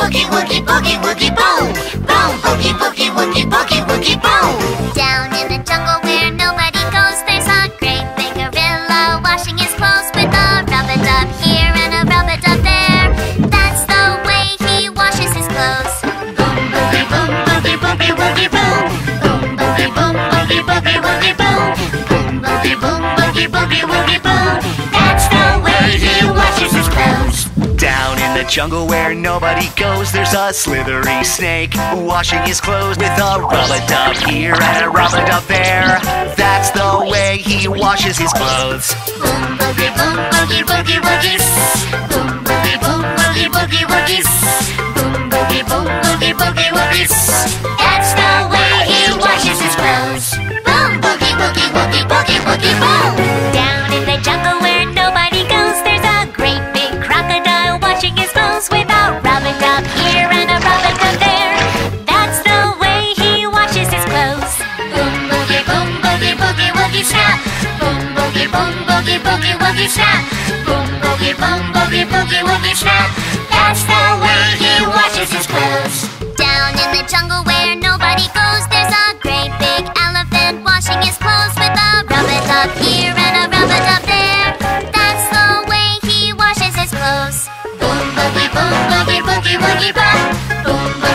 boogie, woogie, boogie, woogie, boom. Boom, boogie, boogie, woogie, boogie, woogie, boom. Down in the jungle where nobody goes, there's a great big gorilla washing his clothes with a rubber dub here and a rubber dub there. That's the way he washes his clothes. Boom, boogie, boom, boogie, boogie, woogie, boom. Boom, boogie, boom, boogie, boogie, woogie, boom. Jungle where nobody goes, there's a slithery snake washing his clothes with a rubber dub here and a rubber dub there. That's the way he washes his clothes. Boom, boogie, boom, boogie, boogie, woogies. Boom, boogie, boom, boogie, boogie, woogies. Boom, boogie, boom, boogie, boogie, woogies. boogie woogie snap. Boom boogie boom boogie boogie woogie snap. That's the way he washes his clothes. Down in the jungle where nobody goes, there's a great big elephant washing his clothes with a rubber duck here and a rubber duck there. That's the way he washes his clothes. Boom boogie boom boogie boogie woogie bop. Boom boogie.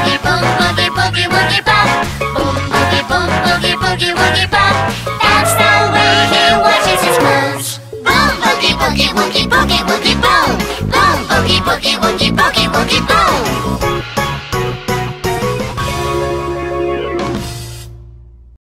woogie woogie boogie woogie boom. Boom boogie boogie woogie boogie woogie boom.